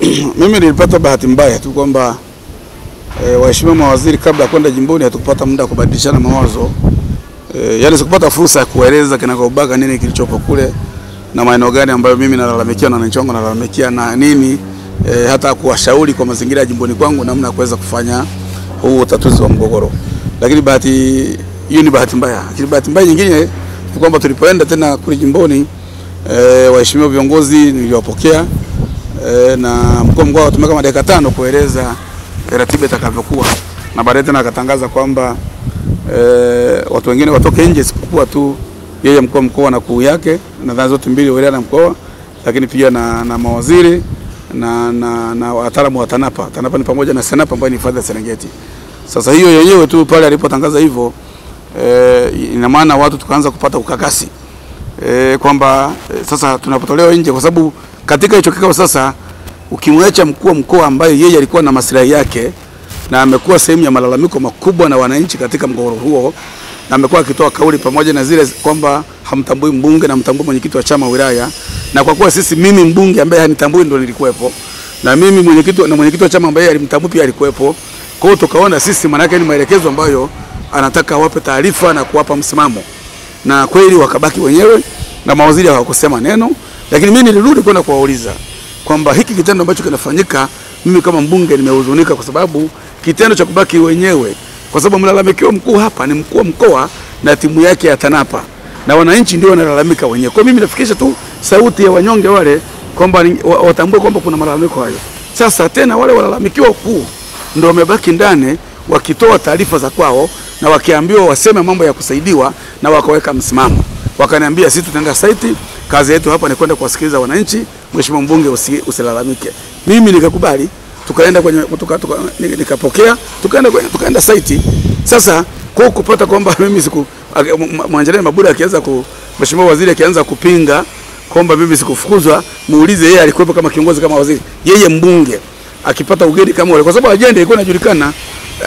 Mimi nilipata bahati mbaya tu kwamba e, waheshimiwa mawaziri kabla ya kwenda jimboni hatukupata muda wa kubadilishana mawazo e, yani sikupata fursa ya kueleza kinagaubaga nini kilichopo kule na maeneo gani ambayo mimi nalalamikia na wananchi wangu nalalamikia na nini e, hata kuwashauri kwa mazingira ya jimboni kwangu namna ya kuweza kufanya huu utatuzi wa mgogoro. Lakini bahati hiyo ni bahati mbaya. Lakini bahati mbaya nyingine ni kwamba tulipoenda tena kule jimboni e, waheshimiwa viongozi niliwapokea e, na mkuu mkoa atumia kama dakika tano kueleza ratiba itakavyokuwa, na baadaye tena akatangaza kwamba e, watu wengine watoke nje isipokuwa tu yeye mkuu mkoa na kuu yake, nadhani zote mbili wilaya na mkoa, lakini pia na, na mawaziri na, na, na wataalamu wa TANAPA. TANAPA ni pamoja na SENAPA ambayo ni hifadhi ya Serengeti. Sasa hiyo yenyewe tu pale alipotangaza hivyo e, ina maana watu tukaanza kupata ukakasi e, kwamba e, sasa tunapotolewa nje, kwa sababu katika hicho kikao sasa ukimwacha mkuu wa mkoa ambaye yeye alikuwa na maslahi yake na amekuwa sehemu ya malalamiko makubwa na wananchi katika mgogoro huo, na amekuwa akitoa kauli pamoja na zile kwamba hamtambui mbunge na mtambui mwenyekiti wa chama wilaya, na kwa kuwa sisi, mimi mbunge ambaye hanitambui ndo nilikuwepo, na mimi mwenyekiti na mwenyekiti wa chama ambaye alimtambui pia alikuwepo. Kwa hiyo tukaona sisi, maana yake ni maelekezo ambayo anataka wape taarifa na kuwapa msimamo, na kweli wakabaki wenyewe na mawaziri hawakusema neno, lakini mimi nilirudi kwenda kuwauliza kwamba hiki kitendo ambacho kinafanyika, mimi kama mbunge nimehuzunika, kwa sababu kitendo cha kubaki wenyewe, kwa sababu mlalamikiwa mkuu hapa ni mkuu wa mkoa na timu yake ya TANAPA na wananchi ndio wanalalamika wenyewe. Kwa mimi nafikisha tu sauti ya wanyonge wale kwamba watambue kwamba kuna malalamiko hayo. Sasa tena wale walalamikiwa kuu ndio wamebaki ndani wakitoa taarifa za kwao na wakiambiwa waseme mambo ya kusaidiwa na wakaweka msimamo. Wakaniambia sisi tutaenda site, kazi yetu hapa ni kwenda kuwasikiliza wananchi, mheshimiwa mbunge usi, usilalamike. Mimi nikakubali, tukaenda kwenye tuka, tuka, nikapokea, tukaenda kwenye tukaenda site. Sasa kwa kupata kwamba mimi siku Mwanjeleni Mabula akianza ku mheshimiwa waziri akianza kupinga kwamba mimi sikufukuzwa, muulize yeye alikuwepo kama kiongozi kama waziri, yeye mbunge akipata ugeni kama wale, kwa sababu ajenda ilikuwa inajulikana.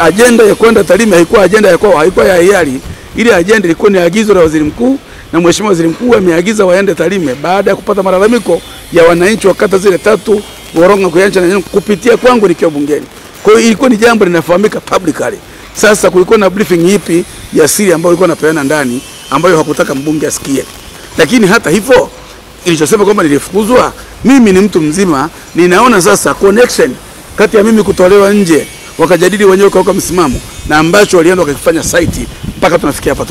Ajenda ya kwenda Tarime haikuwa ajenda ya kwao, haikuwa ya hiari. Ile ajenda ilikuwa ni agizo la waziri mkuu, na mheshimiwa waziri mkuu ameagiza waende Tarime baada ya kupata malalamiko ya wananchi wa kata zile tatu Woronga, Kuyancha na Nyanyuka kupitia kwangu nikiwa bungeni. Kwa hiyo ilikuwa ni jambo linafahamika publicly. Sasa kulikuwa na briefing ipi ya siri ambayo ilikuwa napeana ndani ambayo hakutaka mbunge asikie. Lakini hata hivyo ilichosema kwamba nilifukuzwa, mimi ni mtu mzima, ninaona sasa connection kati ya mimi kutolewa nje, wakajadili wenyewe kwa msimamo na ambacho walienda wakakifanya site mpaka tunafikia hapa tulipo.